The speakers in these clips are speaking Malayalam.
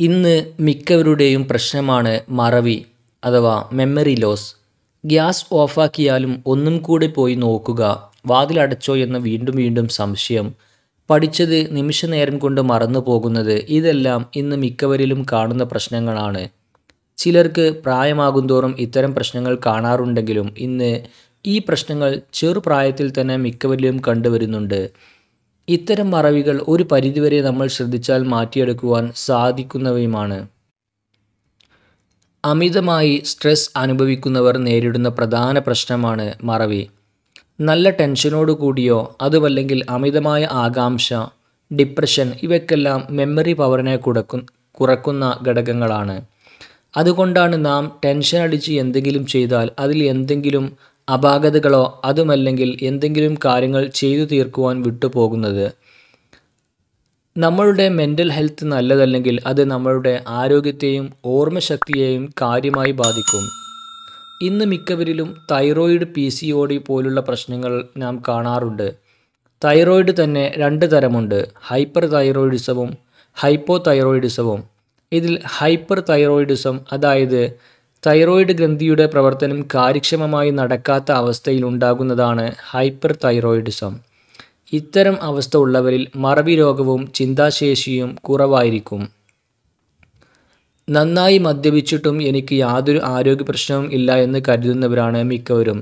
ഇന്ന് മിക്കവരുടെയും പ്രശ്നമാണ് മറവി അഥവാ മെമ്മറി ലോസ് ഗ്യാസ് ഓഫാക്കിയാലും ഒന്നും കൂടെ പോയി നോക്കുക. വാതിലടച്ചോ എന്ന് വീണ്ടും വീണ്ടും സംശയം. പഠിച്ചത് നിമിഷനേരം കൊണ്ട് മറന്നു പോകുന്നത് ഇതെല്ലാം ഇന്ന് മിക്കവരിലും കാണുന്ന പ്രശ്നങ്ങളാണ്. ചിലർക്ക് പ്രായമാകുന്തോറും ഇത്തരം പ്രശ്നങ്ങൾ കാണാറുണ്ടെങ്കിലും ഇന്ന് ഈ പ്രശ്നങ്ങൾ ചെറുപ്രായത്തിൽ തന്നെ മിക്കവരിലും കണ്ടുവരുന്നുണ്ട്. ഇത്തരം മറവികൾ ഒരു പരിധിവരെ നമ്മൾ ശ്രദ്ധിച്ചാൽ മാറ്റിയെടുക്കുവാൻ സാധിക്കുന്നവയുമാണ്. അമിതമായി സ്ട്രെസ് അനുഭവിക്കുന്നവർ നേരിടുന്ന പ്രധാന പ്രശ്നമാണ് മറവി. നല്ല ടെൻഷനോട് കൂടിയോ അതുമല്ലെങ്കിൽ അമിതമായ ആകാംക്ഷ ഡിപ്രഷൻ ഇവയ്ക്കെല്ലാം മെമ്മറി പവറിനെ കുടക്കു കുറക്കുന്ന ഘടകങ്ങളാണ്. അതുകൊണ്ടാണ് നാം ടെൻഷൻ അടിച്ച് എന്തെങ്കിലും ചെയ്താൽ അതിൽ എന്തെങ്കിലും അപാകതകളോ അതുമല്ലെങ്കിൽ എന്തെങ്കിലും കാര്യങ്ങൾ ചെയ്തു തീർക്കുവാൻ വിട്ടുപോകുന്നത്. നമ്മളുടെ മെന്റൽ ഹെൽത്ത് നല്ലതല്ലെങ്കിൽ അത് നമ്മളുടെ ആരോഗ്യത്തെയും ഓർമ്മശക്തിയെയും കാര്യമായി ബാധിക്കും. ഇന്ന് മിക്കവരിലും thyroid P C O D പോലുള്ള പ്രശ്നങ്ങൾ നാം കാണാറുണ്ട്. തൈറോയിഡ് തന്നെ രണ്ട് തരമുണ്ട്. ഹൈപ്പർ തൈറോയിഡിസവും ഹൈപ്പോ തൈറോയിഡിസവും ഇതിൽ ഹൈപ്പർ തൈറോയിഡിസം അതായത് തൈറോയിഡ് ഗ്രന്ഥിയുടെ പ്രവർത്തനം കാര്യക്ഷമമായി നടക്കാത്ത അവസ്ഥയിൽ ഉണ്ടാകുന്നതാണ് ഹൈപ്പർ തൈറോയിഡിസം ഇത്തരം അവസ്ഥ ഉള്ളവരിൽ മറവി രോഗവും ചിന്താശേഷിയും കുറവായിരിക്കും. നന്നായി മദ്യപിച്ചിട്ടും എനിക്ക് യാതൊരു ആരോഗ്യ പ്രശ്നവും ഇല്ല എന്ന് കരുതുന്നവരാണ് മിക്കവരും.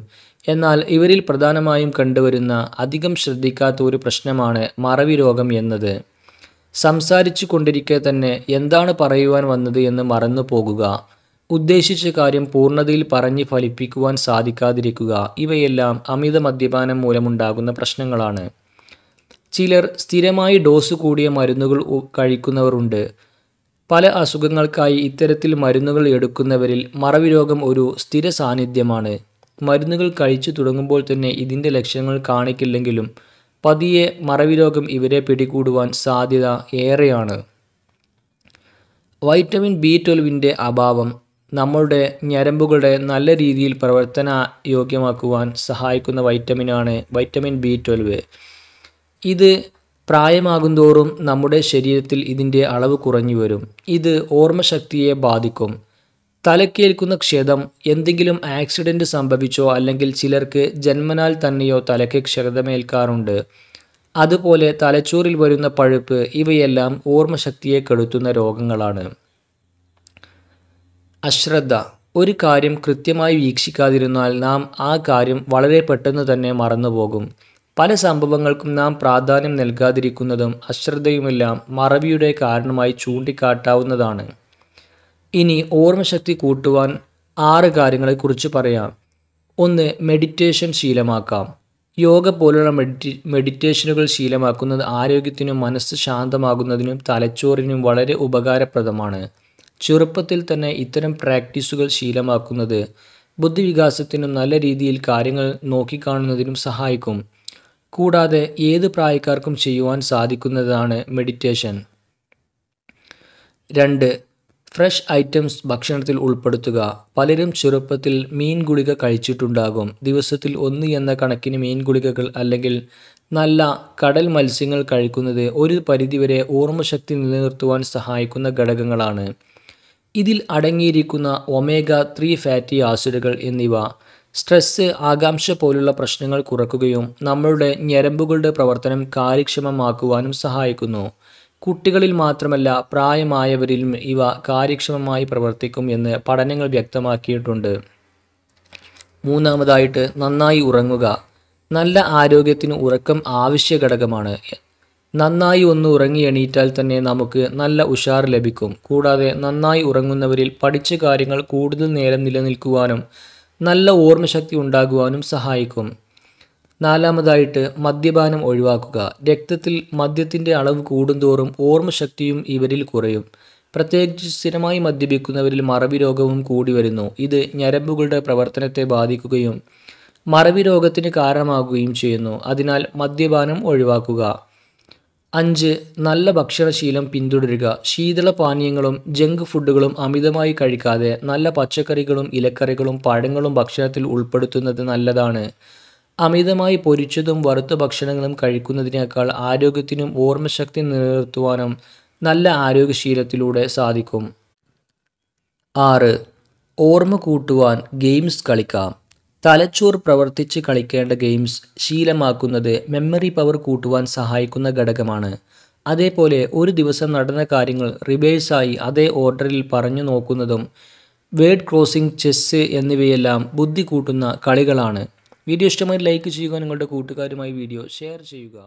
എന്നാൽ ഇവരിൽ പ്രധാനമായും കണ്ടുവരുന്ന അധികം ശ്രദ്ധിക്കാത്ത ഒരു പ്രശ്നമാണ് മറവി രോഗം എന്നത്. സംസാരിച്ചു കൊണ്ടിരിക്കെ തന്നെ എന്താണ് പറയുവാൻ വന്നത് എന്ന് മറന്നു പോകുക ഉദ്ദേശിച്ച കാര്യം പൂർണതയിൽ പറഞ്ഞ് ഫലിപ്പിക്കുവാൻ സാധിക്കാതിരിക്കുക. ഇവയെല്ലാം അമിത മദ്യപാനം മൂലമുണ്ടാകുന്ന പ്രശ്നങ്ങളാണ്. ചിലർ സ്ഥിരമായി ഡോസ് കൂടിയ മരുന്നുകൾ കഴിക്കുന്നവരുണ്ട്. പല അസുഖങ്ങൾക്കായി ഇത്തരത്തിൽ മരുന്നുകൾ എടുക്കുന്നവരിൽ മറവി രോഗം ഒരു സ്ഥിര സാന്നിധ്യമാണ്. മരുന്നുകൾ കഴിച്ചു തുടങ്ങുമ്പോൾ തന്നെ ഇതിന്റെ ലക്ഷണങ്ങൾ കാണിക്കില്ലെങ്കിലും പതിയെ മറവി രോഗം ഇവരെ പിടികൂടുവാൻ സാധ്യത ഏറെയാണ്. വൈറ്റമിൻ ബി ട്വൽവിന്റെ അഭാവം നമ്മളുടെ ഞരമ്പുകളുടെ നല്ല രീതിയിൽ പ്രവർത്തന യോഗ്യമാക്കുവാൻ സഹായിക്കുന്ന വൈറ്റമിനാണ് വൈറ്റമിൻ ബി ട്വൽവ് ഇത് പ്രായമാകുന്തോറും നമ്മുടെ ശരീരത്തിൽ ഇതിന്റെ അളവ് കുറഞ്ഞു വരും. ഇത് ഓർമ്മശക്തിയെ ബാധിക്കും. തലക്കേൽക്കുന്ന ക്ഷതം എന്തെങ്കിലും ആക്സിഡന്റ് സംഭവിച്ചോ അല്ലെങ്കിൽ ചിലർക്ക് ജന്മനാൽ തന്നെയോ തലയ്ക്ക് ക്ഷതമേൽക്കാറുണ്ട്. അതുപോലെ തലച്ചോറിൽ വരുന്ന പഴുപ്പ് ഇവയെല്ലാം ഓർമ്മശക്തിയെ കെടുത്തുന്ന രോഗങ്ങളാണ്. അശ്രദ്ധ. ഒരു കാര്യം കൃത്യമായി വീക്ഷിക്കാതിരുന്നാൽ നാം ആ കാര്യം വളരെ പെട്ടെന്ന് തന്നെ മറന്നുപോകും. പല സംഭവങ്ങൾക്കും നാം പ്രാധാന്യം നൽകാതിരിക്കുന്നതും അശ്രദ്ധയുമെല്ലാം മറവിയുടെ കാരണമായി ചൂണ്ടിക്കാട്ടാവുന്നതാണ്. ഇനി ഓർമ്മശക്തി കൂട്ടുവാൻ ആറ് കാര്യങ്ങളെക്കുറിച്ച് പറയാം. ഒന്ന് മെഡിറ്റേഷൻ ശീലമാക്കാം. യോഗ പോലുള്ള മെഡിറ്റേ മെഡിറ്റേഷനുകൾ ശീലമാക്കുന്നത് ആരോഗ്യത്തിനും മനസ്സ് ശാന്തമാകുന്നതിനും തലച്ചോറിനും വളരെ ഉപകാരപ്രദമാണ്. ചെറുപ്പത്തിൽ തന്നെ ഇത്തരം പ്രാക്ടീസുകൾ ശീലമാക്കുന്നത് ബുദ്ധിവികാസത്തിനും നല്ല രീതിയിൽ കാര്യങ്ങൾ നോക്കിക്കാണുന്നതിനും സഹായിക്കും. കൂടാതെ ഏത് പ്രായക്കാർക്കും ചെയ്യുവാൻ സാധിക്കുന്നതാണ് മെഡിറ്റേഷൻ. രണ്ട് ഫ്രഷ് ഐറ്റംസ് ഭക്ഷണത്തിൽ ഉൾപ്പെടുത്തുക. പലരും ചെറുപ്പത്തിൽ മീൻ ഗുളിക കഴിച്ചിട്ടുണ്ടാകും. ദിവസത്തിൽ ഒന്ന് എന്ന കണക്കിന് മീൻ ഗുളികകൾ അല്ലെങ്കിൽ നല്ല കടൽ മത്സ്യങ്ങൾ കഴിക്കുന്നത് ഒരു പരിധിവരെ ഓർമ്മശക്തി നിലനിർത്തുവാൻ സഹായിക്കുന്ന ഘടകങ്ങളാണ്. ഇതിൽ അടങ്ങിയിരിക്കുന്ന ഒമേഗ ത്രീ ഫാറ്റി ആസിഡുകൾ എന്നിവ സ്ട്രെസ്സ് ആകാംക്ഷ പോലുള്ള പ്രശ്നങ്ങൾ കുറക്കുകയും നമ്മളുടെ ഞരമ്പുകളുടെ പ്രവർത്തനം കാര്യക്ഷമമാക്കുവാനും സഹായിക്കുന്നു. കുട്ടികളിൽ മാത്രമല്ല പ്രായമായവരിലും ഇവ കാര്യക്ഷമമായി പ്രവർത്തിക്കും എന്ന് പഠനങ്ങൾ വ്യക്തമാക്കിയിട്ടുണ്ട്. മൂന്നാമതായിട്ട് നന്നായി ഉറങ്ങുക. നല്ല ആരോഗ്യത്തിന് ഉറക്കം ആവശ്യ ഘടകമാണ് നന്നായി ഒന്ന് ഉറങ്ങി എണീറ്റാൽ തന്നെ നമുക്ക് നല്ല ഉഷാർ ലഭിക്കും. കൂടാതെ നന്നായി ഉറങ്ങുന്നവരിൽ പഠിച്ച കാര്യങ്ങൾ കൂടുതൽ നേരം നിലനിൽക്കുവാനും നല്ല ഓർമ്മശക്തി ഉണ്ടാകുവാനും സഹായിക്കും. നാലാമതായിട്ട് മദ്യപാനം ഒഴിവാക്കുക. രക്തത്തിൽ മദ്യത്തിന്റെ അളവ് കൂടുന്തോറും ഓർമ്മശക്തിയും ഇവരിൽ കുറയും. പ്രത്യേകിച്ച് സ്ഥിരമായി മദ്യപിക്കുന്നവരിൽ മറവി രോഗവും കൂടി വരുന്നു. ഇത് ഞരമ്പുകളുടെ പ്രവർത്തനത്തെ ബാധിക്കുകയും മറവി രോഗത്തിന് കാരണമാകുകയും ചെയ്യുന്നു. അതിനാൽ മദ്യപാനം ഒഴിവാക്കുക. അഞ്ച് നല്ല ഭക്ഷണശീലം പിന്തുടരുക. ശീതള പാനീയങ്ങളും ജങ്ക് ഫുഡുകളും അമിതമായി കഴിക്കാതെ നല്ല പച്ചക്കറികളും ഇലക്കറികളും പഴങ്ങളും ഭക്ഷണത്തിൽ ഉൾപ്പെടുത്തുന്നത് നല്ലതാണ്. അമിതമായി പൊരിച്ചതും വറുത്ത ഭക്ഷണങ്ങളും കഴിക്കുന്നതിനേക്കാൾ ആരോഗ്യത്തിനും ഓർമ്മശക്തി നിലനിർത്തുവാനും നല്ല ആരോഗ്യശീലത്തിലൂടെ സാധിക്കും. ആറ് ഓർമ്മ കൂട്ടുവാൻ ഗെയിംസ് കളിക്കാം. തലച്ചോർ പ്രവർത്തിച്ച് കളിക്കേണ്ട ഗെയിംസ് ശീലമാക്കുന്നത് മെമ്മറി പവർ കൂട്ടുവാൻ സഹായിക്കുന്ന ഘടകമാണ്. അതേപോലെ ഒരു ദിവസം നടന്ന കാര്യങ്ങൾ റിവേഴ്സായി അതേ ഓർഡറിൽ പറഞ്ഞു നോക്കുന്നതും വേർഡ് ക്രോസിംഗ് ചെസ്സ് എന്നിവയെല്ലാം ബുദ്ധി കൂട്ടുന്ന കളികളാണ്. വീഡിയോ ഇഷ്ടമായി ലൈക്ക് ചെയ്യുക നിങ്ങളുടെ കൂട്ടുകാരുമായി വീഡിയോ ഷെയർ ചെയ്യുക.